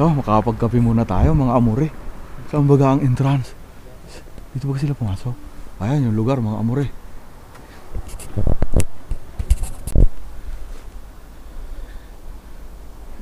Ito, makakapagkape muna tayo mga amore. Saan baga ang entrance? Dito ba sila pumasok? Ayan yung lugar mga amore.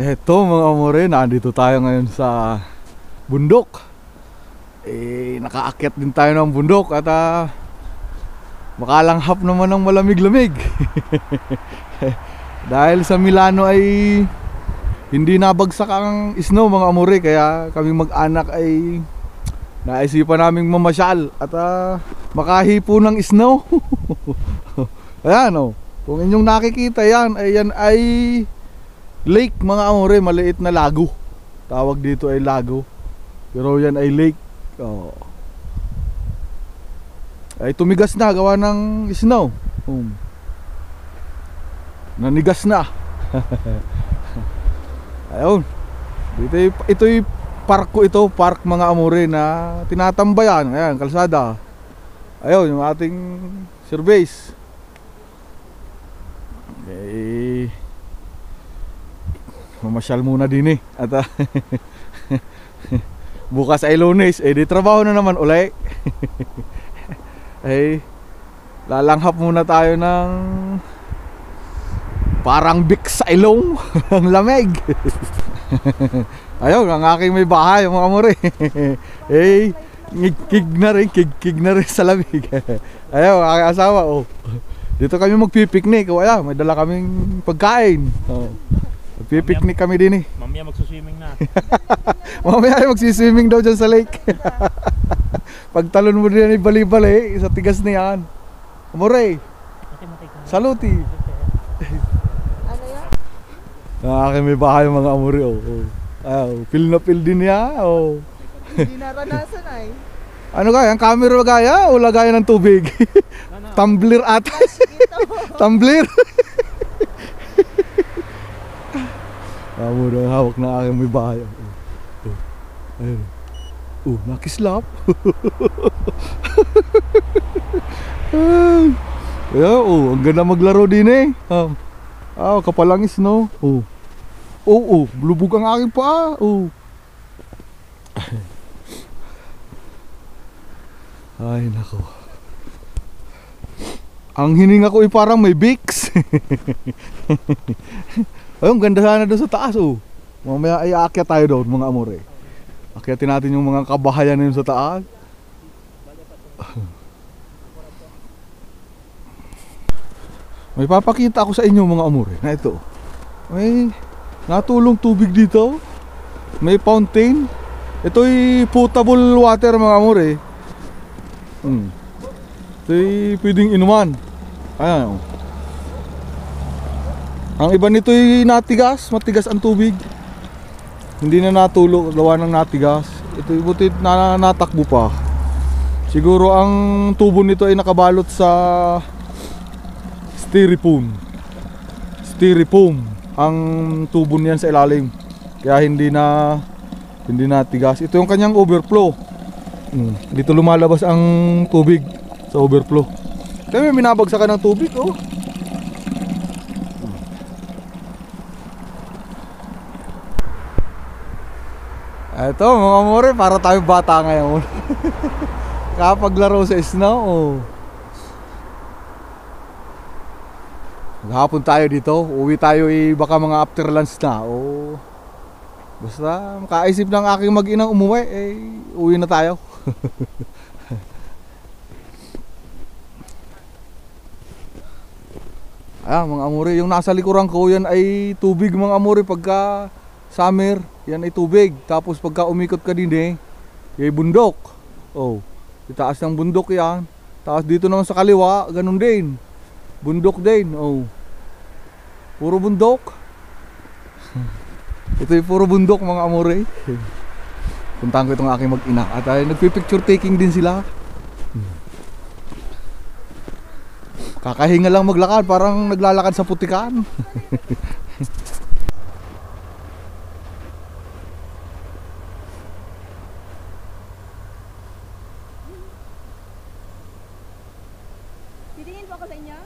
Eto mga amore, nandito tayo ngayon sa bundok. Eh, nakaakyat din tayo ng bundok at ah, makalanghap naman ng malamig-lamig. Dahil sa Milano ay hindi nabagsak ang snow mga amore kaya kami mag-anak ay naisipan naming mamasyal at ah, makahipo ng snow. Ayan oh. Kung inyong nakikita yan, ay yan ay lake mga amore, maliit na lago. Tawag dito ay lago. Pero yan ay lake. Oh. Ay tumigas na gawa ng snow. Um. Nanigas na. Ayun. Dito ay, ito ay park ko ito, park mga amore na tinatambayan. Ayan, kalsada. Ayun, yung ating surveys. Eh, mamasyal muna din eh. At bukas ay lunes, eh di trabaho na naman uli. eh, lalanghap muna tayo ng parang big sa ilong ang lamig. Ayun, ang aking may bahay, mga amore. eh, ngig na rin, kig na rin sa lamig. Ayun, ang aking asawa, oh. Dito kami magpipiknik, o ayan, may dala kaming pagkain. Oh. Magpipiknik kami din eh. Mamaya magsuswimming na. Mamaya ay magsiswimming daw dyan sa lake. Pagtalon mo din ay bali-bali sa tigas na yan. Amore, saluti. Ano aking may bahay mga amore, oh. oh. Oh, feel na feel din niya, oh. Hindi naranasan ay. Ano kaya, ang camera gaya o lagayan ng tubig? Tumbler at Ito. tumbler. Na hawak na aking may bahay. Oh, oh. Ayun. Oh, nakislap. Ay. Yeah, oh, ang ganda maglaro din eh. Um, ah, kapalangis no. Oh. Oh, lubog ang aking paa. Oh. Ay, nako. Ang hininga ko ay parang may Vicks. Ayun, ganda sana doon sa taas oh. Mamaya ay aakyat tayo doon mga amore. Akyatin natin yung mga kabahayan na yun sa taas. May papakita ako sa inyo mga amore na ito. May natulong tubig dito. May fountain. Ito'y potable water mga amore. Hmm. Ito'y pwedeng inuman. Ayan. oh. Ang iba nito'y natigas, matigas ang tubig. Hindi na natulo, gawa ng natigas. Ito'y buti na natakbo pa. Siguro ang tubo nito ay nakabalot sa styrofoam. Styrofoam ang tubo niyan sa ilalim. Kaya hindi na hindi natigas. Ito yung kanyang overflow. Mm, Dito lumalabas ang tubig sa overflow. Kaya may minabagsakan ng tubig, oh. Ito mga more, para tayo bata ngayon. Kapaglaro sa snow, oh. Maghapon tayo dito, uwi tayo eh, baka mga after lunch na, oh. Basta makaisip ng aking mag-inang umuwi, eh, uwi na tayo. Ah, mga amore, yung nasa likuran ko yan ay tubig mga amore pagka summer, yan ay tubig. Tapos pagka umikot ka din eh, ay bundok. Oh, itaas ng bundok yan. Tapos dito naman sa kaliwa, ganun din. Bundok din, oh. Puro bundok. Ito yung puro bundok mga amore. Puntahan ko itong aking mag-ina. At ay, nagpipicture taking din sila. Kakahinga lang maglakad, parang naglalakad sa putikan. Titingin po ako sa inyo?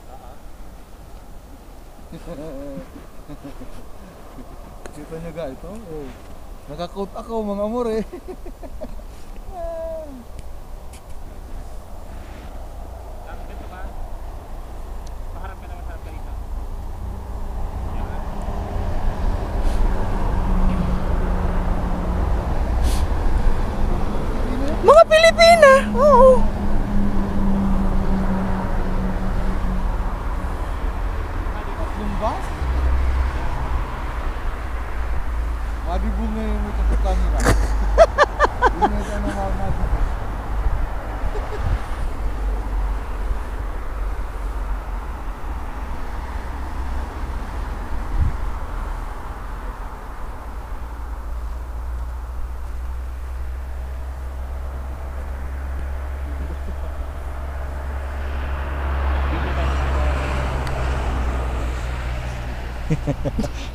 Kita nyo ga ito? Oh. Nakakot ako mga amore. Dito ka. Paharap ka naman harap ka dito. Mga Pilipina! Oo. Tatlong bus? Madibong na yung may kamera. Hindi na ito ano mga madibong.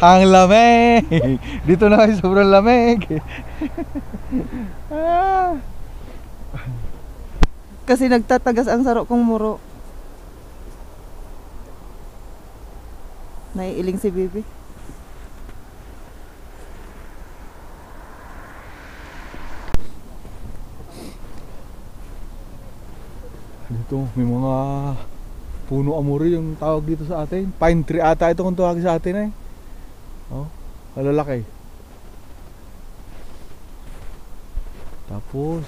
Ang lamig! Dito na kayo sobrang lamig. ah. Kasi nagtatagas ang sarok kong muro. Naiiling si Bibi. Dito, may mga puno amuri yung tawag dito sa atin. Pine tree ata ito kung tawag sa atin eh. Oh, malalaki. Tapos,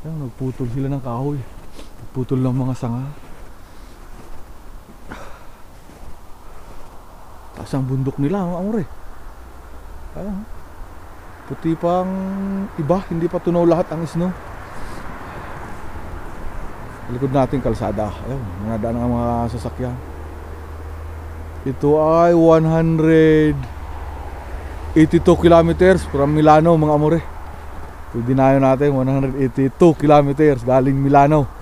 yan, nagputol sila ng kahoy. Nagputol ng mga sanga. Taas ang bundok nila, mga amore. Ayan. oh. Puti pang iba, hindi pa tunaw lahat ang snow. Likod natin kalsada. Ayun, mga daan ng mga sasakyan. Ito ay 182 kilometers from Milano, mga amore. Pwede na yun natin, 182 kilometers galing Milano.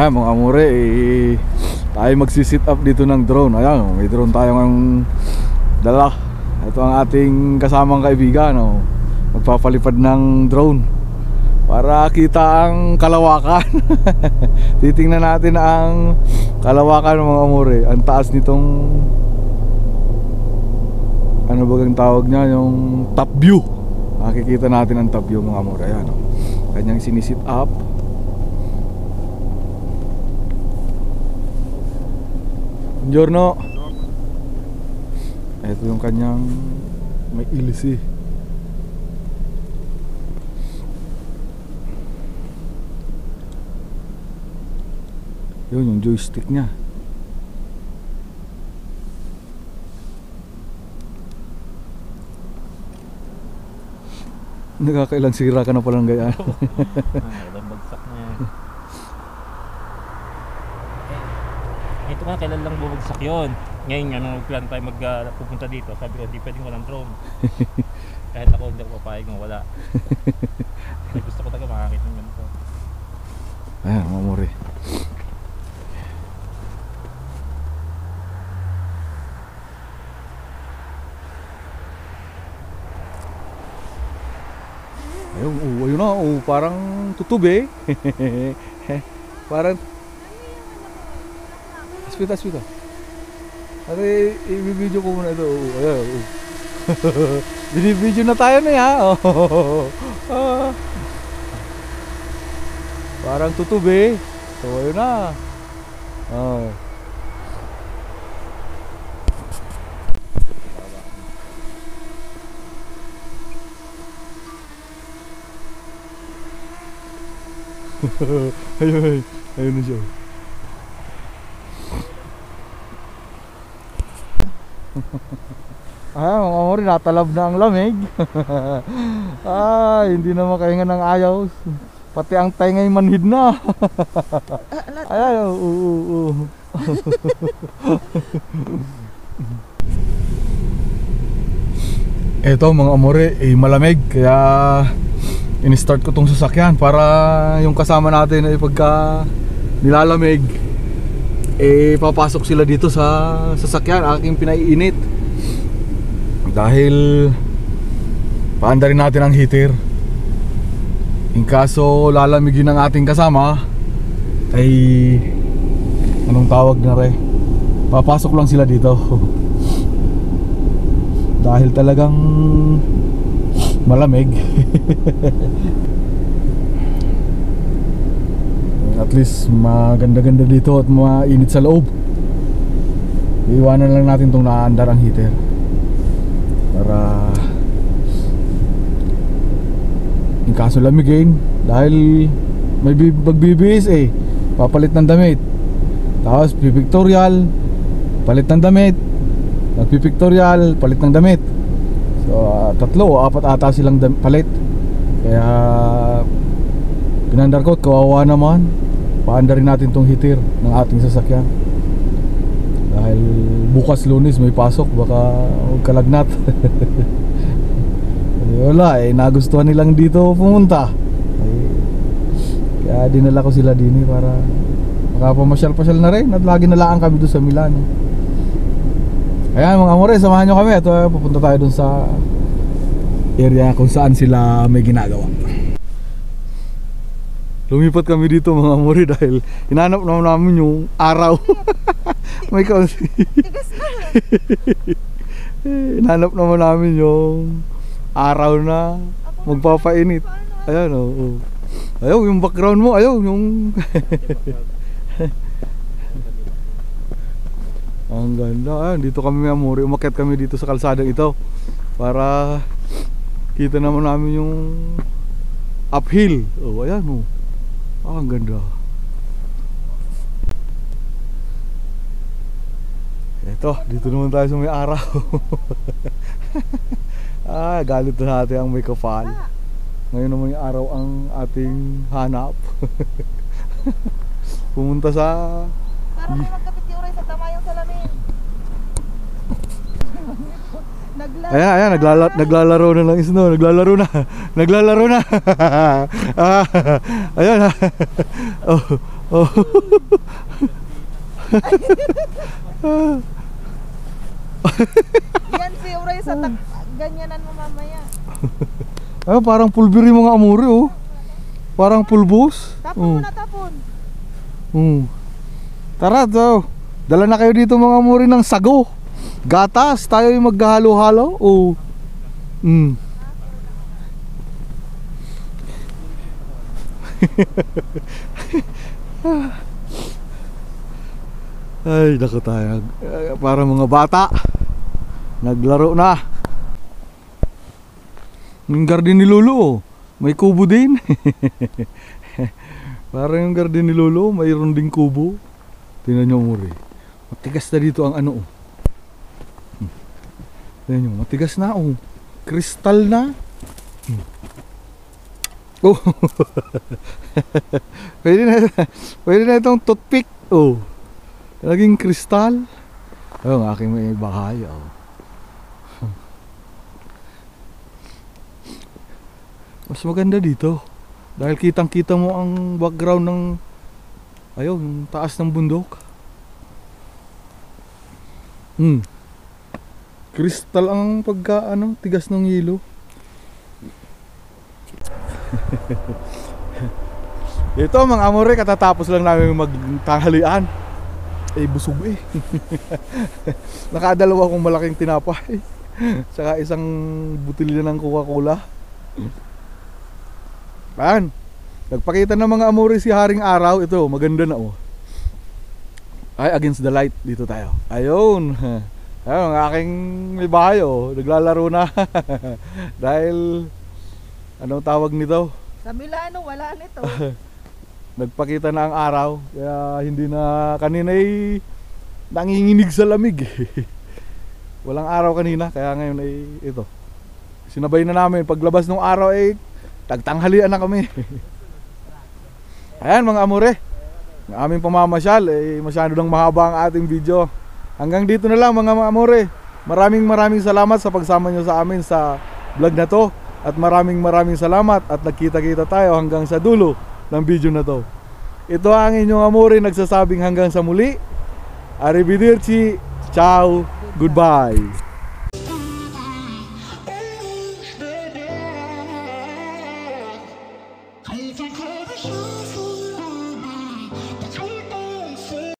Ah, mga amore, eh, tayo magsi-sit up dito ng drone. Ayan, may drone tayo ng dala. Ito ang ating kasamang kaibigan, oh. Magpapalipad ng drone para kita ang kalawakan. Titingnan natin ang kalawakan ng mga amore. Ang taas nitong ano ba ang tawag niya, yung top view. Makikita natin ang top view mga amore. Ayan, oh. Kanyang sinisit up. Buongiorno. Ito yung kanyang may ilis eh. Yun yung joystick niya. Nagkakailang sira ka na palang gayaan. Ah, ilang bagsak na yan. Eh, Ito nga, kailan lang bumagsak yun. Ngayon nga, nung plan tayo mag ah, pupunta dito, sabi ko, hindi pwedeng walang drone. Kahit ako, hindi ako papayag ng wala. Kasi gusto ko talaga makakita ng ganito. Ayan, mga amore. Ayun, oh, ayun na, oh, parang tutubi. parang Aspita, aspita. Ano, i- i-video ko muna ito. Oh, ayan, oh. Na tayo na ya. Oh. Ah. Parang tutubi. So, ayun na. Oh. ayun, ayun. Ayun na siya. Ah, mga amore, natalab na ang lamig. Ay, hindi na makahinga ng ayaw. Pati ang tengay manhid na. ay, ay, oo, oo, oo. Eto mga amore, eh, malamig kaya in-start ko tong sasakyan para yung kasama natin ay pagka nilalamig eh papasok sila dito sa sasakyan aking pinaiinit. Dahil paanda rin natin ang heater. In kaso lalamigin ng ating kasama ay anong tawag na re? Papasok lang sila dito. Dahil talagang malamig at least maganda-ganda dito at mainit sa loob. Iwanan lang natin tong naandar ang heater. Para in kaso lamigin dahil may bi- magbibihis eh. Papalit ng damit. Tapos pipictorial palit ng damit. Nagpipictorial palit ng damit. So ah, tatlo o apat ata silang palit. Kaya pinandar ko kawawa naman paanda rin natin tong heater ng ating sasakyan. Dahil bukas lunes may pasok. Baka huwag kalagnat. Eh, wala eh. Nagustuhan nilang dito pumunta. Eh, kaya dinala ko sila din eh, para makapamasyal-pasyal na rin. At lagi nalaan kami doon sa Milan Ayan mga amore, samahan nyo kami. Ito, eh, pupunta tayo dun sa area kung saan sila may ginagawa. Lumipat kami dito mga amore dahil hinanap naman namin yung araw. may kaunti. Hinanap naman namin yung araw na magpapainit. Ayan, oo. Oh, Ayaw, yung background mo, ayaw, yung... Ang ganda. Ayan, dito kami may amore. Umakyat kami dito sa kalsadang ito. Para kita naman namin yung uphill. Oh, ayan oh. Ah, ang ganda. Ito, dito naman tayo sa may araw. ah, galit na natin ang may kapal. Ngayon naman yung araw ang ating hanap. Pumunta sa Para may magkapit-uray sa tamayang salamin. Nagla- Ayan, ayan, naglala, naglalaro na ng snow, naglalaro na, naglalaro na. ah, ayan, oh, oh. Yan si Uray sa tak... Ganyanan mo mamaya. Ah, parang pulbiri mga amore, oh. Parang pulbos. Tapon Oh. mo na tapon. Mm. Tara, daw. Dala na kayo dito mga amore ng sago. Gatas, tayo yung maghahalo-halo. Oh. Mm. Ay, naku tayo. Para mga bata. Naglaro na. Yung garden ni Lolo, oh. may kubo din. Parang yung garden ni Lolo, mayroon ding kubo. Tingnan nyo muli. Matigas na dito ang ano. Oh. Tingnan nyo, matigas na oh. Kristal na. Hmm. Oh. pwede na, pwede na itong toothpick. Oh. Naging kristal. Oh, ang aking may bahay. Oh. Mas maganda dito. Dahil kitang kita mo ang background ng ayaw, yung taas ng bundok. Hmm. Kristal ang pagka ano, tigas ng yelo. Ito mga amore, katatapos lang namin magtanghalian. Eh, busog eh. Nakadalawa akong malaking tinapay. Saka isang butilya ng Coca-Cola. Ayan. Nagpakita ng mga amore si Haring Araw. Ito, maganda na oh. Ay, against the light. Dito tayo. Ayun. Ayun, ang aking may bahay oh. Naglalaro na. Dahil, anong tawag nito? Sa Milano, wala nito. Nagpakita na ang araw. Kaya hindi na kanina ay nanginginig sa lamig. Walang araw kanina. Kaya ngayon ay ito. Sinabay na namin. Paglabas ng araw ay tagtanghalian na kami. Ayan mga amore. Ang aming pamamasyal ay masyado nang mahaba ang ating video. Hanggang dito na lang mga amore. Maraming maraming salamat sa pagsama nyo sa amin sa vlog na to. At maraming maraming salamat at nagkita-kita tayo hanggang sa dulo ng video na to. Ito ang inyong amore nagsasabing hanggang sa muli. Arrivederci. Ciao. Goodbye.